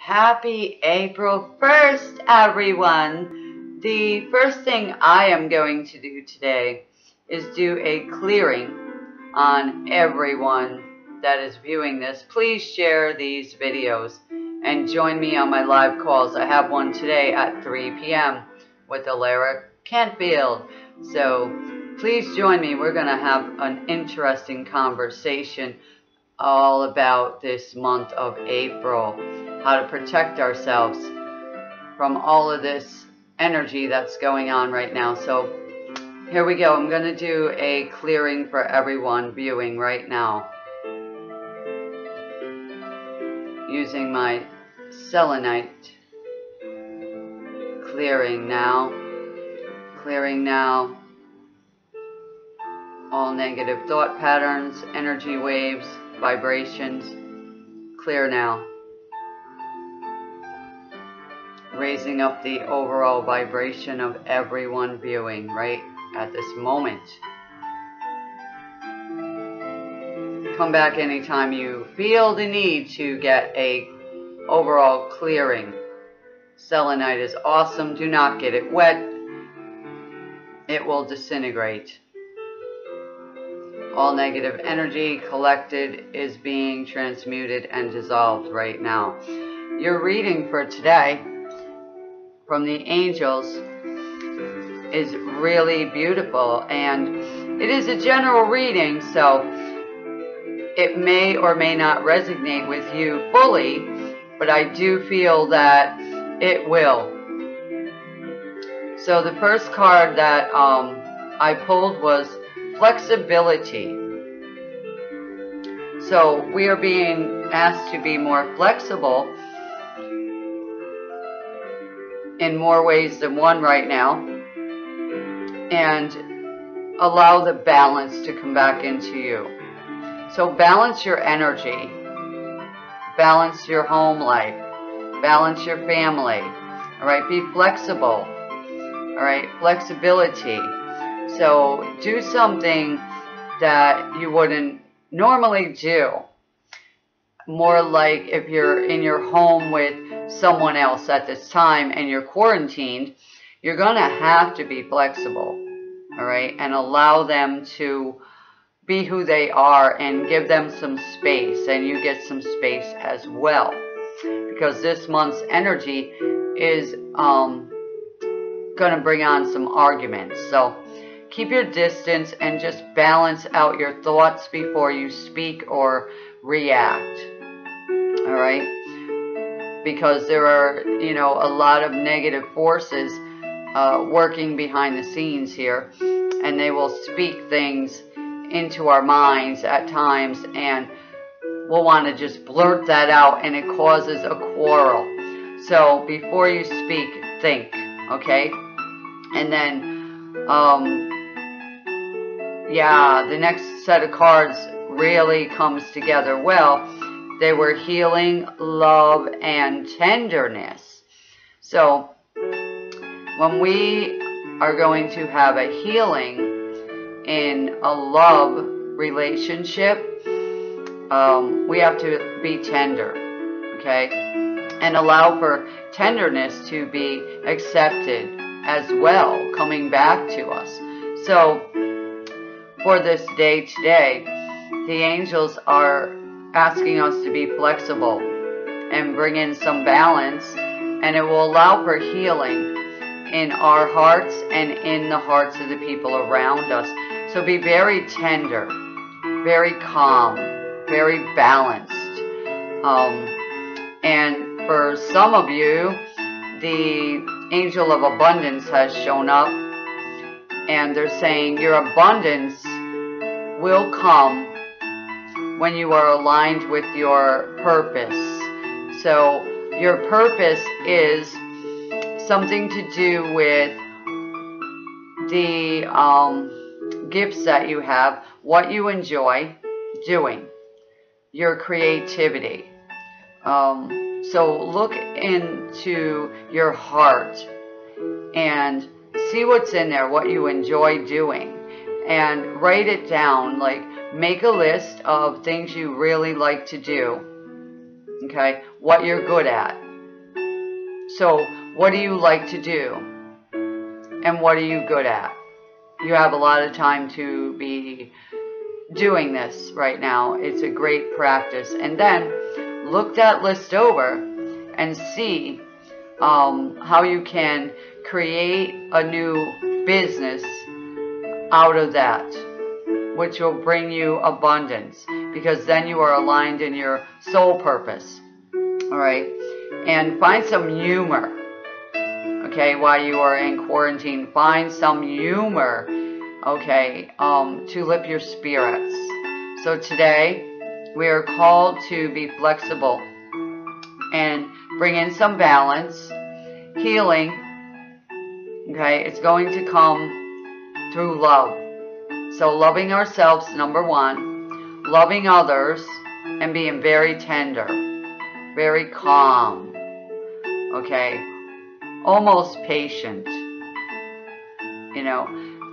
Happy April 1st, everyone. The first thing I am going to do today is do a clearing on everyone that is viewing this. Please share these videos and join me on my live calls. I have one today at 3 p.m. with Alara Canfield. So please join me. We're going to have an interesting conversation all about this month of April, how to protect ourselves from all of this energy that's going on right now. So here we go. I'm going to do a clearing for everyone viewing right now. Using my selenite. Clearing now. Clearing now. All negative thought patterns, energy waves, vibrations. Clear now. Raising up the overall vibration of everyone viewing right at this moment. Come back anytime you feel the need to get a overall clearing. Selenite is awesome. Do not get it wet. It will disintegrate. All negative energy collected is being transmuted and dissolved right now. Your reading for today from the angels is really beautiful and it is a general reading so it may or may not resonate with you fully but I do feel that it will. So the first card that um, I pulled was flexibility. So we are being asked to be more flexible in more ways than one right now and allow the balance to come back into you. So balance your energy, balance your home life, balance your family, all right? Be flexible, all right? Flexibility. So do something that you wouldn't normally do. More like if you're in your home with someone else at this time and you're quarantined, you're going to have to be flexible, all right? And allow them to be who they are and give them some space and you get some space as well. Because this month's energy is um, going to bring on some arguments. So keep your distance and just balance out your thoughts before you speak or react. All right? Because there are, you know, a lot of negative forces uh, working behind the scenes here. And they will speak things into our minds at times and we'll want to just blurt that out and it causes a quarrel. So before you speak, think, okay? And then, um, yeah, the next set of cards really comes together well. They were healing, love, and tenderness. So when we are going to have a healing in a love relationship, um, we have to be tender, okay? And allow for tenderness to be accepted as well, coming back to us. So, for this day today, the angels are asking us to be flexible and bring in some balance, and it will allow for healing in our hearts and in the hearts of the people around us. So be very tender, very calm, very balanced. Um, and for some of you, the angel of abundance has shown up and they're saying your abundance will come when you are aligned with your purpose. So your purpose is something to do with the um, gifts that you have, what you enjoy doing, your creativity. Um, so look into your heart and see what's in there, what you enjoy doing, and write it down. Like, make a list of things you really like to do, okay? What you're good at, So, what do you like to do? And what are you good at? You have a lot of time to be doing this right now. It's a great practice. And then look that list over and see um, how you can create a new business out of that, which will bring you abundance because then you are aligned in your soul purpose. All right. And find some humor. Okay, while you are in quarantine, find some humor. Okay, um, to lift your spirits. So today, we are called to be flexible and bring in some balance, healing. Okay, it's going to come through love. So loving ourselves, number one, loving others, and being very tender, very calm. Okay, almost patient. You know,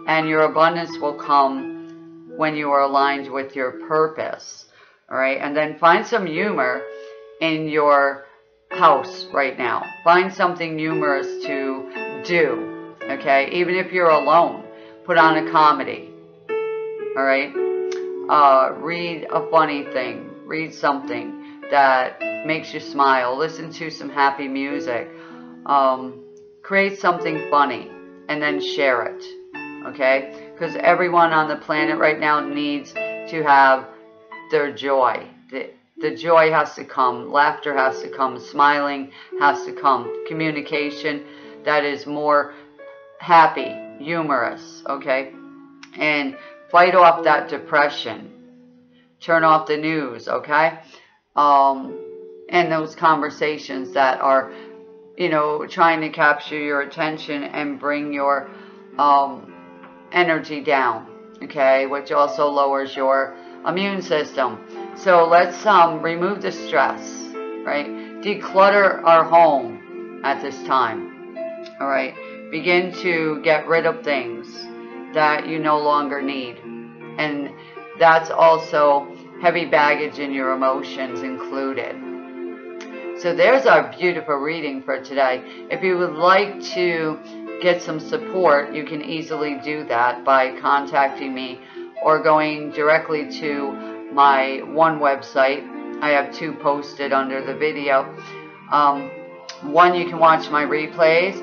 and your abundance will come when you are aligned with your purpose. All right, and then find some humor in your house right now. Find something humorous to do, okay? Even if you're alone, put on a comedy, all right? Uh, read a funny thing. Read something that makes you smile. Listen to some happy music. Um, create something funny and then share it, okay? Because everyone on the planet right now needs to have their joy. The, the joy has to come, laughter has to come, smiling has to come, communication that is more happy, humorous, okay? And fight off that depression. Turn off the news, okay? Um, and those conversations that are, you know, trying to capture your attention and bring your um, energy down, okay? Which also lowers your immune system. So let's um, remove the stress, right? Declutter our home at this time, all right? Begin to get rid of things that you no longer need. And that's also heavy baggage in your emotions included. So there's our beautiful reading for today. If you would like to get some support, you can easily do that by contacting me or going directly to my one website. I have two posted under the video. Um, one, you can watch my replays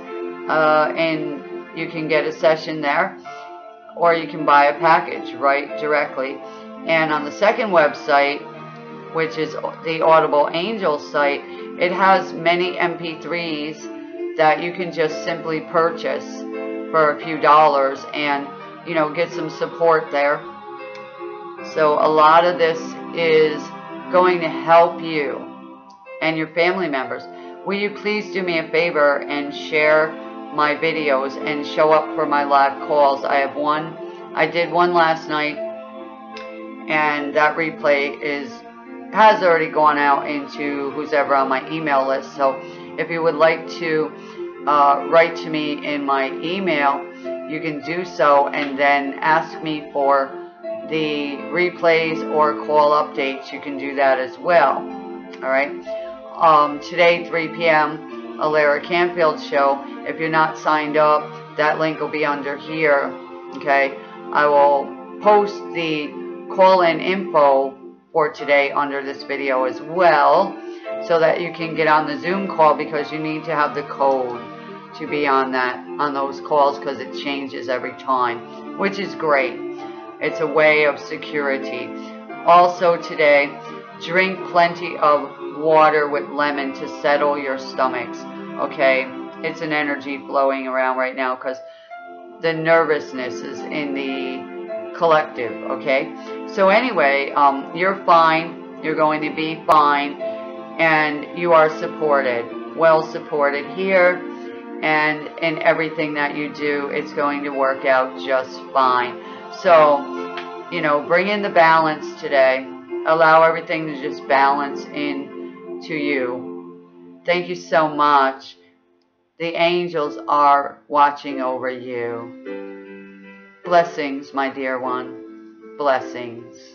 uh, and you can get a session there, or you can buy a package right directly. And on the second website, which is the Audible Angel site, it has many MP3s that you can just simply purchase for a few dollars and you know get some support there so a lot of this is going to help you and your family members. Will you please do me a favor and share my videos and show up for my live calls? I have one. I did one last night and that replay is has already gone out into who's ever on my email list. So if you would like to uh, write to me in my email, you can do so and then ask me for the replays or call updates, you can do that as well. All right. Um, today, 3 p.m., Alara Canfield show. If you're not signed up, that link will be under here. Okay. I will post the call-in info for today under this video as well so that you can get on the Zoom call because you need to have the code to be on that on those calls because it changes every time, which is great. It's a way of security. Also today, drink plenty of water with lemon to settle your stomachs. Okay, it's an energy flowing around right now because the nervousness is in the collective. Okay, so anyway, um, you're fine. You're going to be fine, and you are supported, well supported here, and in everything that you do, it's going to work out just fine. So, you know, bring in the balance today. Allow everything to just balance in to you. Thank you so much. The angels are watching over you. Blessings, my dear one. Blessings.